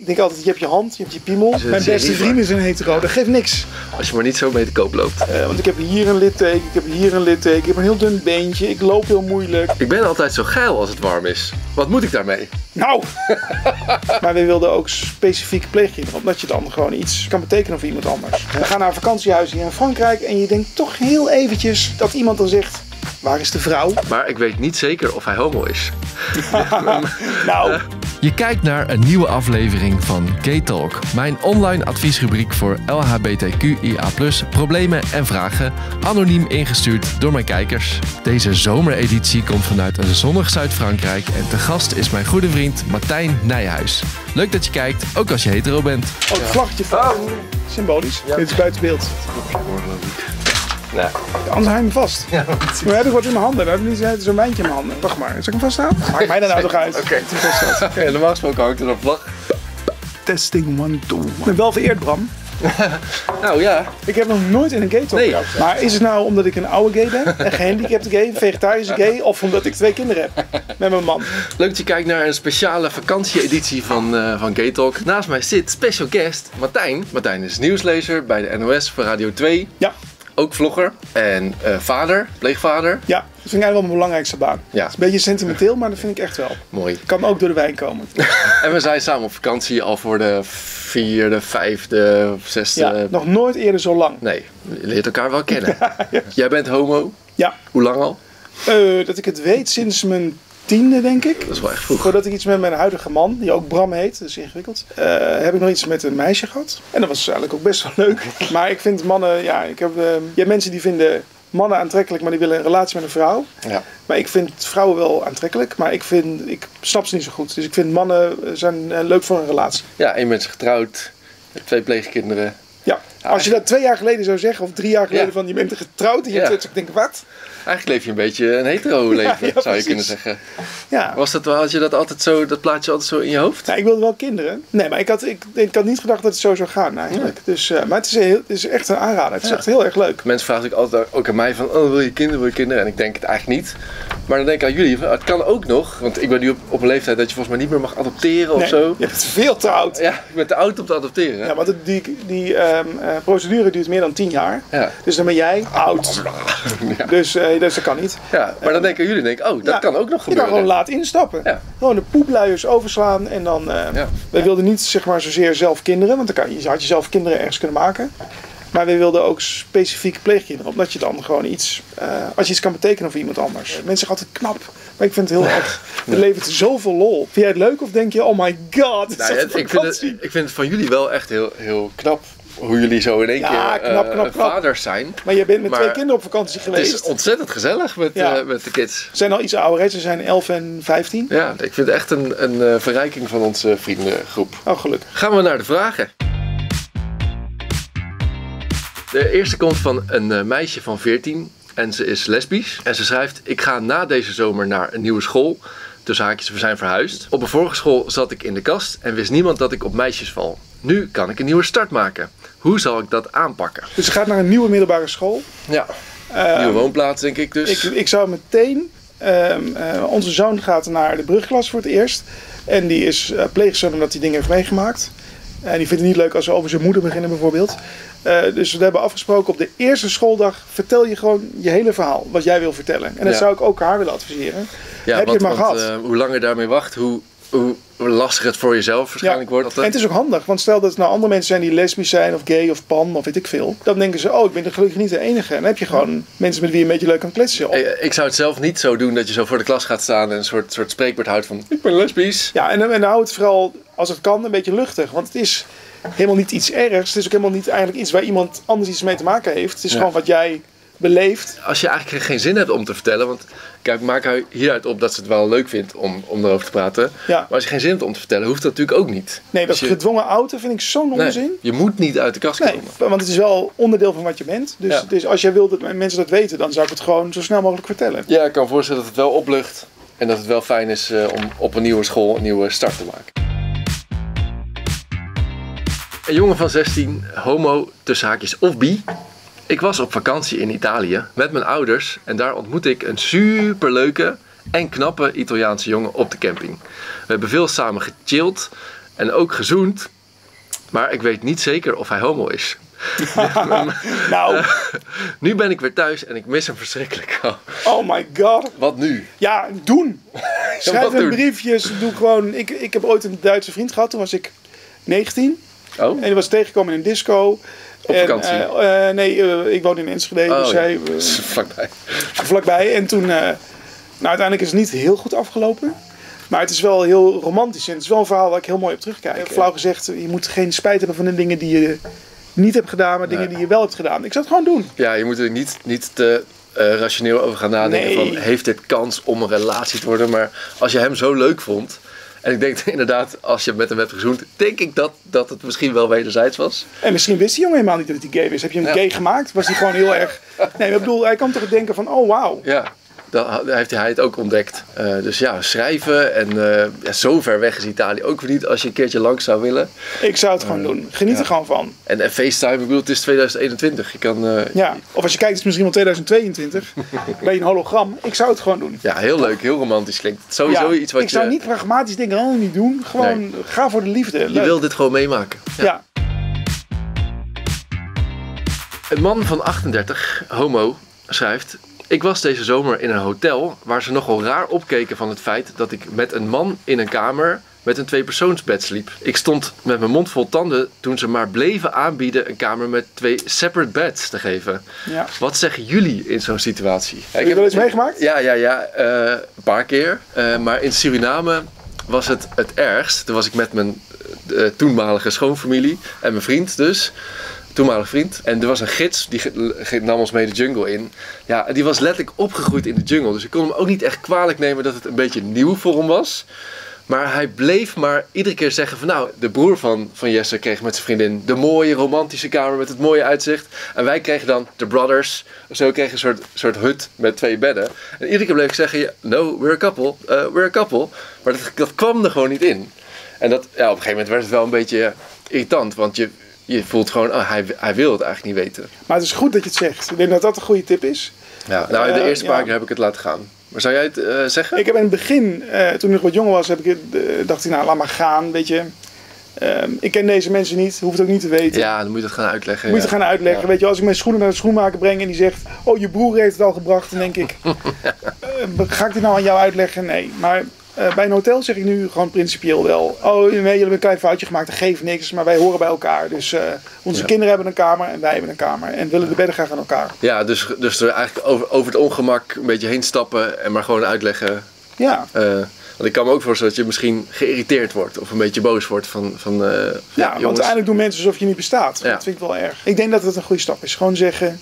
Ik denk altijd, je hebt je hand, je hebt je piemel. een Mijn beste serie, vrienden zijn hetero, dat geeft niks. Als je maar niet zo mee te koop loopt. Eh, want ik heb hier een litteken, ik heb hier een litteken, ik heb een heel dun beentje, ik loop heel moeilijk. Ik ben altijd zo geil als het warm is. Wat moet ik daarmee? Nou! maar we wilden ook specifiek pleegkinderen, omdat je dan gewoon iets kan betekenen voor iemand anders. We gaan naar een vakantiehuis hier in Frankrijk en je denkt toch heel eventjes dat iemand dan zegt, waar is de vrouw? Maar ik weet niet zeker of hij homo is. Nou, Je kijkt naar een nieuwe aflevering van Gay Talk, mijn online adviesrubriek voor LHBTQIA+ problemen en vragen, anoniem ingestuurd door mijn kijkers. Deze zomereditie komt vanuit een zonnig Zuid-Frankrijk en te gast is mijn goede vriend Martijn Nijhuis. Leuk dat je kijkt, ook als je hetero bent. oh, het vlaggetje van. Symbolisch. Dit is buiten beeld. Nee. Anders hou je me vast. Ja, Maar heb ik wat in mijn handen? We hebben niet zo'n wijntje in mijn handen. Wacht maar, zal ik hem vasthouden? Maakt mij daar nou toch uit? Oké. Ja, normaal gesproken hangt er een vlag. Testing one, two. Ik ben wel vereerd, Bram. Nou ja, Ik heb nog nooit in een gay talk Nee. gehad. Maar is het nou omdat ik een oude gay ben? Een gehandicapte gay? Een vegetarische gay? Of omdat ik twee kinderen heb? Met mijn man. leuk dat je kijkt naar een speciale vakantieeditie van, eh van Gay Talk. Naast mij zit special guest Martijn. Martijn is nieuwslezer bij de NOS voor Radio 2. Ja, Ook vlogger en eh, vader, pleegvader. ja. Dat vind ik eigenlijk wel mijn belangrijkste baan. Ja. Het is een beetje sentimenteel, maar dat vind ik echt wel. Mooi. Kan ook door de wijn komen. En we zijn samen op vakantie al voor de vierde, vijfde, zesde... Ja, nog nooit eerder zo lang. Nee, je leert elkaar wel kennen. Jij bent homo. Ja, Hoe lang al? eh, dat ik het weet sinds mijn tiende, denk ik. Dat is wel echt vroeg. Voordat ik iets met mijn huidige man, die ook Bram heet, dat is ingewikkeld, eh, heb ik nog iets met een meisje gehad. En dat was eigenlijk ook best wel leuk. Maar ik vind mannen, ja, ik heb, eh, je hebt mensen die vinden mannen aantrekkelijk, maar die willen een relatie met een vrouw. Ja. Maar ik vind vrouwen wel aantrekkelijk, maar ik, vind, ik snap ze niet zo goed. Dus ik vind mannen eh, zijn leuk voor een relatie. Ja, één bent getrouwd, twee pleegkinderen. Als je dat twee jaar geleden zou zeggen, of drie jaar geleden, Ja. van je bent getrouwd en je Ja. hebt ik denk wat? Eigenlijk leef je een beetje een hetero leven, Ja, zou je kunnen zeggen. Ja. Was dat, wel- had je dat altijd zo, dat plaatje altijd zo in je hoofd? Nou, ik wilde wel kinderen. Nee, maar ik had, ik, ik had niet gedacht dat het zo zou gaan eigenlijk. Dus, eh, maar het is, heel, het is echt een aanrader. Het is echt heel erg leuk. Mensen vragen natuurlijk altijd ook aan mij van, oh wil je kinderen, wil je kinderen? En ik denk het eigenlijk niet. Maar dan denk ik aan jullie, het kan ook nog. Want ik ben nu op, op een leeftijd dat je volgens mij niet meer mag adopteren of Nee, zo. Je bent veel te oud. Ja, ik ben te oud om te adopteren. Ja, want die, die ehm, eh, procedure duurt meer dan 10 jaar. Ja. Dus dan ben jij oud. Ja. Dus, eh, dus dat kan niet. Ja, maar dan denken jullie, denk, ik, oh, dat kan ook nog Je kan gebeuren. gewoon laat instappen. Gewoon de poepluiers overslaan en dan... eh Ja. Wij wilden niet zeg maar zozeer zelf kinderen, want dan kan, je had je zelf kinderen ergens kunnen maken. Maar we wilden ook specifiek pleegkinderen, omdat je dan gewoon iets, eh, als je iets kan betekenen voor iemand anders. Mensen altijd knap, maar ik vind het heel erg, het levert zoveel lol. Vind jij het leuk of denk je, oh my god, het is Nou, echt ik, vind het, ik vind het van jullie wel echt heel, heel knap hoe jullie zo in één Ja, keer knap, eh, knap. vaders zijn. Maar je bent met Maar twee kinderen op vakantie Het geweest. is ontzettend gezellig met, Ja. eh, met de kids. Ze zijn al iets ouder, hè? ze zijn 11 en 15. Ja, ik vind het echt een, een eh, verrijking van onze vriendengroep. Oh, gelukkig. Gaan we naar de vragen. De eerste komt van een eh, meisje van 14 en ze is lesbisch. En ze schrijft: Ik ga na deze zomer naar een nieuwe school. Tussen haakjes, we zijn verhuisd. Op een vorige school zat ik in de kast en wist niemand dat ik op meisjes val. Nu kan ik een nieuwe start maken. Hoe zal ik dat aanpakken? Dus je gaat naar een nieuwe middelbare school. Ja, Ehm, nieuwe woonplaats denk ik dus. Ik, ik zou meteen. ehm, eh, onze zoon gaat naar de brugklas voor het eerst. En die is uh, pleegzoon omdat hij dingen heeft meegemaakt. En die vindt het niet leuk als we over zijn moeder beginnen bijvoorbeeld. Eh, dus we hebben afgesproken op de eerste schooldag vertel je gewoon je hele verhaal. Wat jij wil vertellen. En dat Ja. zou ik ook haar willen adviseren. ja, heb je het maar want, gehad. eh, hoe langer je daarmee wacht, hoe, hoe lastig het voor jezelf waarschijnlijk wordt. En het is ook handig, want stel dat er nou andere mensen zijn die lesbisch zijn of gay of pan of weet ik veel. Dan denken ze, oh ik ben er gelukkig niet de enige. En dan heb je gewoon mensen met wie je een beetje leuk kan kletsen. Eh, Ik zou het zelf niet zo doen dat je zo voor de klas gaat staan en een soort, soort spreekwoord houdt van ik ben lesbisch. Ja, en, en hou het vooral, als het kan, een beetje luchtig. Want het is helemaal niet iets ergs. Het is ook helemaal niet eigenlijk iets waar iemand anders iets mee te maken heeft. Het is Ja. gewoon wat jij beleeft. Als je eigenlijk geen zin hebt om te vertellen, want kijk, ik maak hieruit op dat ze het wel leuk vindt om, om erover te praten. Ja. Maar als je geen zin hebt om te vertellen, hoeft dat natuurlijk ook niet. Nee, dat Dus je, gedwongen auto vind ik zo'n nee, onzin. je moet niet uit de kast Nee, komen. want het is wel onderdeel van wat je bent. Dus, Ja. dus als jij wilt dat mensen dat weten, dan zou ik het gewoon zo snel mogelijk vertellen. Ja, ik kan me voorstellen dat het wel oplucht en dat het wel fijn is eh, om op een nieuwe school een nieuwe start te maken. Een jongen van 16, homo, tussen haakjes of bi. Ik was op vakantie in Italië met mijn ouders en daar ontmoette ik een superleuke en knappe Italiaanse jongen op de camping. We hebben veel samen gechilled en ook gezoend. Maar ik weet niet zeker of hij homo is. Nou, Nu ben ik weer thuis en ik mis hem verschrikkelijk. oh my god. Wat nu? Ja, doen. Schrijf een briefjes. Doe gewoon. Ik, ik heb ooit een Duitse vriend gehad. Toen was ik 19. Oh, En die was tegengekomen in een disco. Op En, vakantie? eh, eh, nee, eh, ik woon in Enschede. oh dus ja. hij, eh, vlakbij. vlakbij. En toen, nou uiteindelijk is het niet heel goed afgelopen. Maar het is wel heel romantisch. En het is wel een verhaal waar ik heel mooi op terugkijk. Flauw gezegd, je moet geen spijt hebben van de dingen die je niet hebt gedaan, maar dingen die je wel hebt gedaan. Ik zou het gewoon doen. Ja, je moet er niet, niet te rationeel over gaan nadenken Nee. van heeft dit kans om een relatie te worden. Maar als je hem zo leuk vond. En ik denk inderdaad, als je met hem hebt gezoend, denk ik dat, dat het misschien wel wederzijds was. En misschien wist die jongen helemaal niet dat hij gay is. Heb je hem Ja. gay gemaakt? Was hij gewoon heel erg... Nee, ik bedoel, hij kan toch denken van, oh wauw. Ja, dan heeft hij het ook ontdekt. Eh, dus ja, schrijven en eh, ja, zo ver weg is Italië ook niet als je een keertje langs zou willen. Ik zou het gewoon doen. Geniet er gewoon van. En, en FaceTime, ik bedoel, het is 2021. Je kan, eh, Ja. Of als je kijkt, het is misschien wel 2022. ben je een hologram. Ik zou het gewoon doen. ja, heel leuk, heel romantisch klinkt. het. Sowieso iets wat ik je... zou niet pragmatisch denken, oh niet doen. Gewoon Nee. ga voor de liefde. Je wil dit gewoon meemaken. Ja. Een man van 38, homo, schrijft... Ik was deze zomer in een hotel waar ze nogal raar opkeken van het feit dat ik met een man in een kamer met een tweepersoonsbed sliep. Ik stond met mijn mond vol tanden toen ze maar bleven aanbieden een kamer met twee separate beds te geven. ja. Wat zeggen jullie in zo'n situatie? Heb je wel eens meegemaakt? Ja, ja, ja. eh, een paar keer. Eh, maar in Suriname was het het ergst. Toen was ik met mijn eh, toenmalige schoonfamilie en mijn vriend dus. Toenmalige vriend. En er was een gids, die nam ons mee de jungle in. Ja, die was letterlijk opgegroeid in de jungle. Dus ik kon hem ook niet echt kwalijk nemen dat het een beetje nieuw voor hem was. Maar hij bleef maar iedere keer zeggen van nou, de broer van, van Jesse kreeg met zijn vriendin de mooie romantische kamer met het mooie uitzicht. En wij kregen dan de brothers. Zo kregen een soort, soort hut met twee bedden. En iedere keer bleef ik zeggen, no, we're a couple, uh, we're a couple. Maar dat, dat kwam er gewoon niet in. En dat, ja, op een gegeven moment werd het wel een beetje irritant. Want je, je voelt gewoon, oh, hij, hij wil het eigenlijk niet weten. Maar het is goed dat je het zegt. Ik denk dat dat een goede tip is. Ja, nou, de Eh, eerste paar keer heb ik het laten gaan. Maar zou jij het eh, zeggen? Ik heb in het begin, eh, toen ik nog wat jonger was, heb ik, dacht ik, nou laat maar gaan. Weet je. Ehm, ik ken deze mensen niet, hoef het ook niet te weten. Ja, dan moet je het gaan uitleggen. Moet je ja. het gaan uitleggen. Ja. Weet je, als ik mijn schoenen naar de schoenmaker breng en die zegt: Oh, je broer heeft het al gebracht, dan denk ik: Ga ik dit nou aan jou uitleggen? Nee. Maar eh, bij een hotel zeg ik nu gewoon principieel wel: Oh, nee, jullie hebben een klein foutje gemaakt, dat geeft niks, maar wij horen bij elkaar. Dus eh, onze Ja. kinderen hebben een kamer en wij hebben een kamer. En willen de bedden graag aan elkaar. Ja, dus, dus er eigenlijk over, over het ongemak een beetje heen stappen en maar gewoon uitleggen. Ja. eh, want ik kan me ook voorstellen dat je misschien geïriteerd wordt of een beetje boos wordt van, van Ja, want uiteindelijk doen mensen alsof je niet bestaat. Ja. Dat vind ik wel erg. Ik denk dat het een goede stap is. Gewoon zeggen: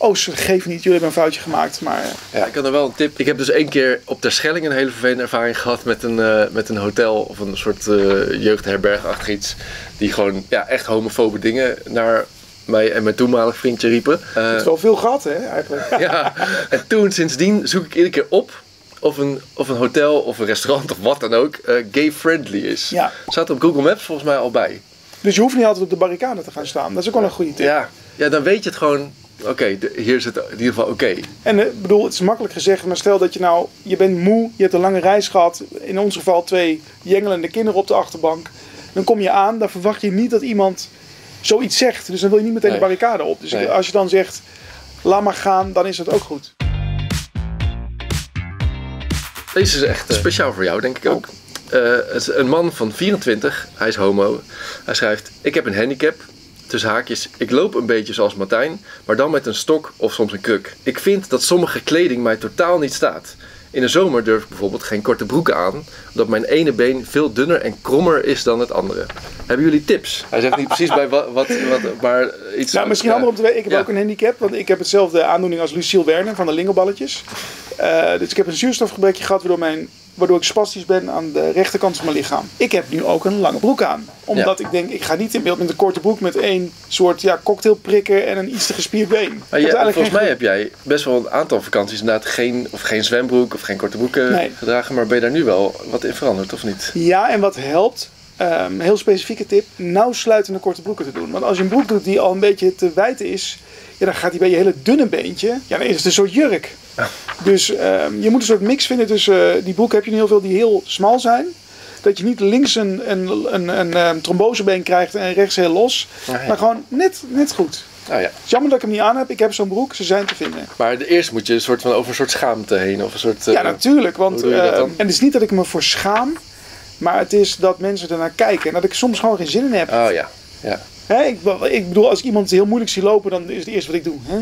Oh, ze geef niet, jullie hebben een foutje gemaakt. Maar Ja, ik had nog wel een tip. Ik heb dus één keer op Ter Schelling een hele vervelende ervaring gehad met een, eh, met een hotel of een soort eh jeugdherbergachtig iets. Die gewoon ja, echt homofobe dingen naar mij en mijn toenmalig vriendje riepen. Eh, het is wel veel gehad, hè, eigenlijk. ja, en toen sindsdien zoek ik iedere keer op of een, of een hotel of een restaurant of wat dan ook eh, gay-friendly is. Ja. Staat op Google Maps volgens mij al bij. Dus je hoeft niet altijd op de barricade te gaan staan. Dat is ook wel een goede tip. Ja, ja dan weet je het gewoon. Oké, hier is het in ieder geval oké. En ik bedoel, het is makkelijk gezegd, maar stel dat je nou, je bent moe, je hebt een lange reis gehad. In ons geval twee jengelende kinderen op de achterbank. Dan kom je aan, dan verwacht je niet dat iemand zoiets zegt. Dus dan wil je niet meteen Nee. de barricade op. Dus Nee. als je dan zegt, laat maar gaan, dan is dat ook goed. Deze is echt eh, speciaal voor jou, denk ik ook. Eh, het is een man van 24, hij is homo. Hij schrijft: Ik heb een handicap. Tussen haakjes, ik loop een beetje zoals Martijn, maar dan met een stok of soms een kruk. Ik vind dat sommige kleding mij totaal niet staat. In de zomer durf ik bijvoorbeeld geen korte broeken aan, omdat mijn ene been veel dunner en krommer is dan het andere. Hebben jullie tips? Hij zegt niet precies bij wat, wat, wat maar iets. Nou, misschien ja. handig om te weten, ik heb Ja. ook een handicap. Want ik heb hetzelfde aandoening als Lucille Werner van de lingelballetjes. Eh, dus ik heb een zuurstofgebrekje gehad waardoor, mijn, waardoor ik spastisch ben aan de rechterkant van mijn lichaam. Ik heb nu ook een lange broek aan. Omdat ik denk, ik ga niet in beeld met een korte broek met één soort ja, cocktailprikker en een iets te gespierd been. Maar volgens mij heb jij best wel een aantal vakanties inderdaad geen, of geen zwembroek of geen korte broeken Nee. gedragen. Maar ben je daar nu wel wat in veranderd of niet? Ja, en wat helpt, een heel specifieke tip, nauwsluitende korte broeken te doen. Want als je een broek doet die al een beetje te wijd is, ja, dan gaat die bij je hele dunne beentje, ja, dan is het een soort jurk. Dus ehm, je moet een soort mix vinden tussen, eh, die broeken heb je nu heel veel die heel smal zijn. Dat je niet links een, een, een, een, ehm, trombosebeen krijgt en rechts heel los. Ah, ja. Maar gewoon net, net goed. Nou ja. Het is jammer dat ik hem niet aan heb. Ik heb zo'n broek. Ze zijn te vinden. Maar de eerste moet je een soort van over een soort schaamte heen. Of een soort, eh, Ja, natuurlijk. Want, eh, en het is niet dat ik me voor schaam. Maar het is dat mensen ernaar kijken. En dat ik soms gewoon geen zin in heb. Oh ja. ja. Hè, ik, ik bedoel, als ik iemand heel moeilijk zie lopen, dan is het eerste wat ik doe. Hè?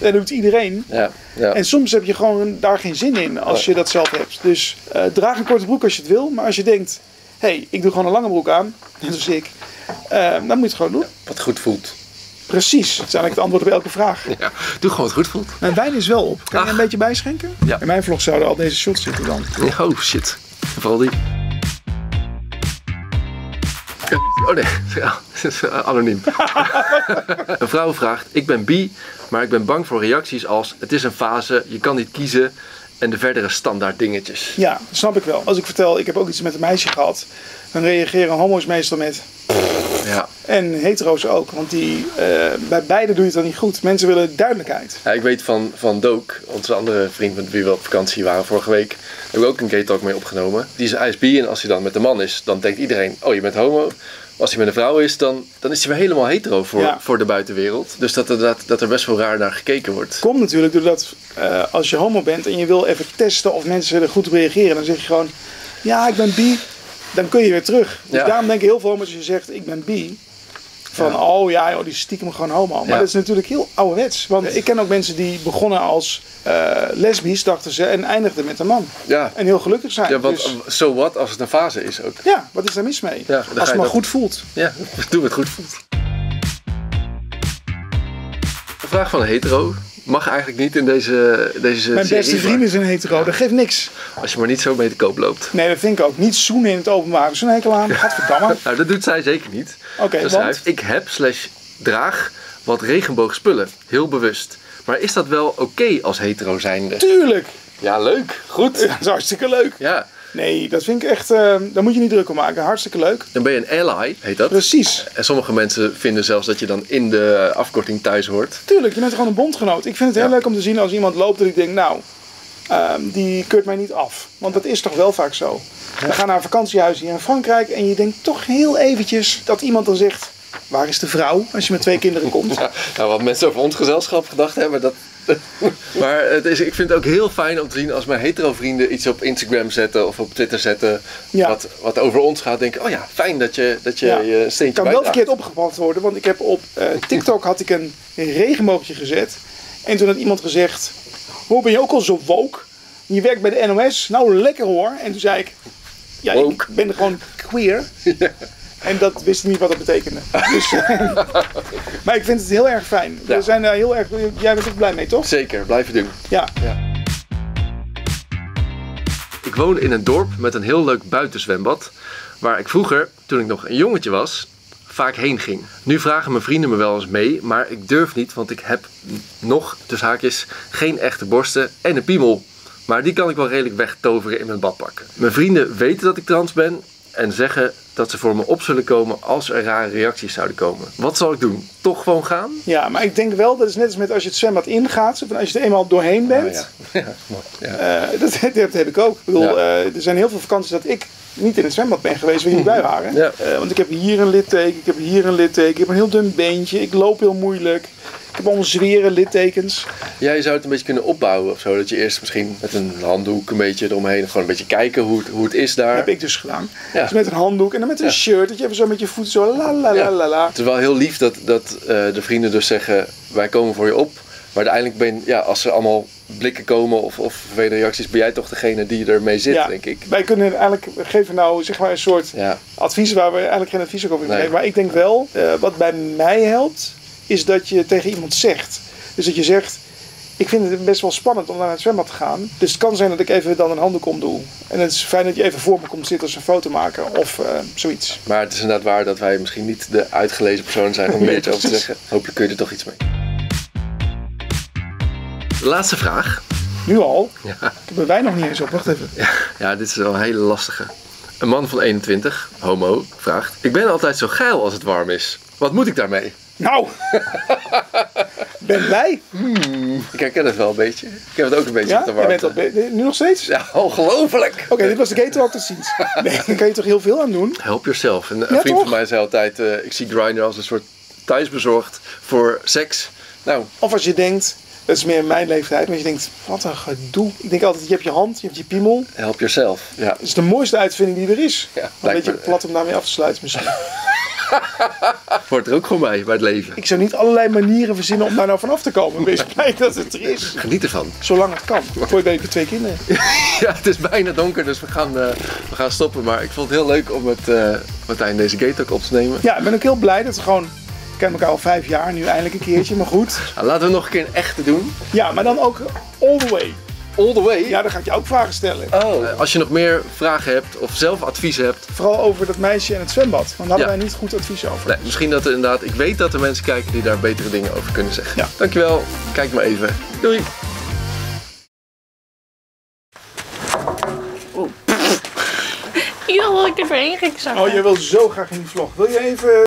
Dat doet iedereen. Ja. ja. En soms heb je gewoon daar geen zin in als je dat zelf hebt. Dus eh, draag een korte broek als je het wil. Maar als je denkt, hé, hey, ik doe gewoon een lange broek aan. Net als ik. eh, dan moet je het gewoon doen. Wat goed voelt. Precies. Dat is eigenlijk het antwoord op elke vraag. Ja. Doe gewoon wat goed voelt. Mijn wijn is wel op. Kan je een beetje bijschenken? Ja. In mijn vlog zouden al deze shots zitten dan. Oh shit. Vooral die. Oh nee, Ja, het is anoniem. een vrouw vraagt: Ik ben bi, maar ik ben bang voor reacties als: Het is een fase, je kan niet kiezen. En de verdere standaard dingetjes. Ja, snap ik wel. Als ik vertel, ik heb ook iets met een meisje gehad. Dan reageren homo's meestal met. Ja. En hetero's ook. Want die, eh, bij beide doe je het dan niet goed. Mensen willen duidelijkheid. Ja, ik weet van, van Dook, onze andere vriend met wie we op vakantie waren vorige week, hebben we ook een gay talk mee opgenomen. Die is ISB en als hij dan met een man is, dan denkt iedereen, oh je bent homo. Als hij met een vrouw is, dan, dan is hij weer helemaal hetero voor, Ja. voor de buitenwereld. Dus dat, er- dat, dat er best wel raar naar gekeken wordt. Komt natuurlijk doordat eh, als je homo bent en je wil even testen of mensen er goed op reageren. Dan zeg je gewoon, ja ik ben bi. Dan kun je weer terug. Dus Ja. daarom denken heel veel als je zegt ik ben bi. Van Ja. oh ja joh, die stiekem gewoon homo. Maar Ja. dat is natuurlijk heel ouderwets. Want ik ken ook mensen die begonnen als eh, lesbisch, dachten ze. En eindigden met een man. Ja, En heel gelukkig zijn. ja want Dus- zo wat als het een fase is ook. ja, wat is daar mis mee? Als het maar dat- goed voelt. Ja, doe het goed voelt. De vraag van een hetero mag eigenlijk niet in deze, deze Mijn serie, beste vriend is een hetero, dat geeft niks. Als je maar niet zo mee te koop loopt. Nee, dat vind ik ook. Niet zoenen in het openbaar. Zo'n hekel aan. Gadverdamme. Nou, dat doet zij zeker niet. Oké, Ze want? schrijft, ik heb slash draag wat regenboogspullen. Heel bewust. Maar is dat wel oké als hetero zijnde? Tuurlijk. Ja, leuk. Goed. Dat is hartstikke leuk. Ja, Nee, dat vind ik echt... eh daar moet je niet druk om maken. Hartstikke leuk. dan ben je een ally, heet dat. Precies. En sommige mensen vinden zelfs dat je dan in de afkorting thuis hoort. Tuurlijk, je bent gewoon een bondgenoot. Ik vind het heel Ja. leuk om te zien als iemand loopt dat ik denk, nou, ehm, die keurt mij niet af. Want dat is toch wel vaak zo. We gaan naar een vakantiehuis hier in Frankrijk en je denkt toch heel eventjes dat iemand dan zegt, waar is de vrouw als je met twee kinderen komt? Ja, nou, wat mensen over ons gezelschap gedacht hebben, dat... maar het is, ik vind het ook heel fijn om te zien als mijn hetero vrienden iets op Instagram zetten of op Twitter zetten. Ja. Wat, wat over ons gaat. Denk ik, oh ja, fijn dat je, dat je Ja. je een steentje kan wel verkeerd opgepakt worden, want ik heb op eh, TikTok had ik een regenboogje gezet. En toen had iemand gezegd, hoe ben je ook al zo woke? Je werkt bij de NOS, nou lekker hoor. En toen zei ik, ja, Woke. ik ben gewoon queer. En dat wist ik niet wat dat betekende. Dus, maar ik vind het heel erg fijn. Ja. We zijn daar heel erg, jij bent er blij mee, toch? Zeker, blijven doen. Ja. Ik woon in een dorp met een heel leuk buitenzwembad. Waar ik vroeger, toen ik nog een jongetje was, vaak heen ging. Nu vragen mijn vrienden me wel eens mee, maar ik durf niet, want ik heb nog, tussen haakjes, geen echte borsten en een piemel. Maar die kan ik wel redelijk wegtoveren in mijn badpak. Mijn vrienden weten dat ik trans ben en zeggen dat ze voor me op zullen komen als er rare reacties zouden komen. Wat zal ik doen? Toch gewoon gaan? ja, maar ik denk wel, dat is net als met als je het zwembad ingaat. Van als je er eenmaal doorheen bent. Oh ja. Ja. Eh, dat, dat heb ik ook. Ik bedoel, Ja. eh, er zijn heel veel vakanties dat ik niet in het zwembad ben geweest waar jullie bij waren. Ja. Eh, want ik heb hier een litteken, ik heb hier een litteken, ik heb een heel dun beentje, ik loop heel moeilijk. Ik heb allemaal zware littekens. Ja, je zou het een beetje kunnen opbouwen of zo. Dat je eerst misschien met een handdoek een beetje eromheen, gewoon een beetje kijken hoe het, hoe het is daar. Dat heb ik dus gedaan. Ja. Dus met een handdoek en dan met een Ja. shirt. Dat je even zo met je voeten zo la la la la la. Het is wel heel lief dat, dat eh, de vrienden dus zeggen, wij komen voor je op. Maar uiteindelijk ben ja, als er allemaal blikken komen of, of vervelende reacties, ben jij toch degene die ermee zit, Ja. denk ik. Wij kunnen eigenlijk geven nou zeg maar een soort Ja, advies waar we eigenlijk geen advies over Nee. geven. Maar ik denk wel, eh, wat bij mij helpt, is dat je tegen iemand zegt. Dus dat je zegt, ik vind het best wel spannend om naar het zwembad te gaan. Dus het kan zijn dat ik even dan een handdoek om doe. En het is fijn dat je even voor me komt zitten als een foto maken of eh, zoiets. maar het is inderdaad waar dat wij misschien niet de uitgelezen persoon zijn om meer over te zeggen. Hopelijk kun je er toch iets mee. De laatste vraag. Nu al? Ja. Ik heb er wijn nog niet eens op. Wacht even. Ja, dit is wel een hele lastige. Een man van 21, homo, vraagt: Ik ben altijd zo geil als het warm is. Wat moet ik daarmee? Nou, ben blij. Ik herken het wel een beetje. Ik heb het ook een beetje Ja, op de je bent al be- nu nog steeds? Ja, ongelooflijk. Oké, dit was de Gay Talk tot ziens. Nee, daar kan je toch heel veel aan doen? Help yourself. En een Ja, vriend toch? van mij zei altijd, eh, ik zie Grindr als een soort thuisbezorgd voor seks. Nou, Of als je denkt, dat is meer mijn leeftijd, maar je denkt, wat een gedoe. Ik denk altijd, je hebt je hand, je hebt je piemel. help yourself. Ja, Dat is de mooiste uitvinding die er is. Ja, een beetje me- plat om daarmee af te sluiten misschien. hoort er ook gewoon bij, bij het leven. Ik zou niet allerlei manieren verzinnen om daar nou vanaf te komen. Wees blij dat het er is. Geniet ervan. Zolang het kan. Voor je twee kinderen. Ja, het is bijna donker, dus we gaan, eh, we gaan stoppen. Maar ik vond het heel leuk om het eh Martijn deze gate ook op te nemen. Ja, ik ben ook heel blij dat we gewoon... We kennen elkaar al vijf jaar, nu eindelijk een keertje, maar goed. Laten we nog een keer een echte doen. Ja, maar dan ook all the way. All the way. Ja, dan ga ik je ook vragen stellen. Oh. Eh, Als je nog meer vragen hebt of zelf advies hebt. Vooral over dat meisje en het zwembad. Want daar hadden Ja. wij niet goed advies over. Nee, misschien dat er inderdaad. Ik weet dat er mensen kijken die daar betere dingen over kunnen zeggen. Ja. Dankjewel. Kijk maar even. Doei. Ik dacht dat ik er doorheen ging zakken. Oh, jij wil zo graag in die vlog. Wil je even